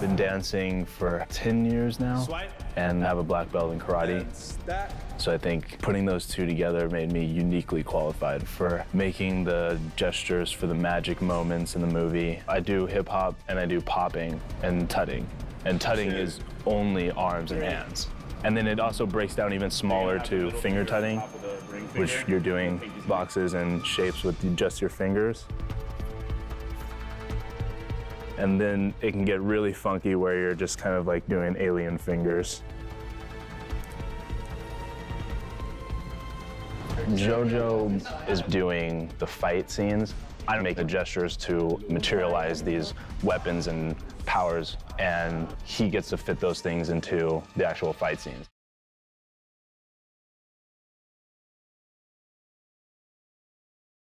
been dancing for 10 years now and have a black belt in karate. So I think putting those two together made me uniquely qualified for making the gestures for the magic moments in the movie. I do hip hop and I do popping and tutting. And tutting is only arms and hands. And then it also breaks down even smaller to finger tutting, which you're doing boxes and shapes with just your fingers. And then it can get really funky where you're just kind of like doing alien fingers. JoJo is doing the fight scenes. I make the gestures to materialize these weapons and powers, and he gets to fit those things into the actual fight scenes.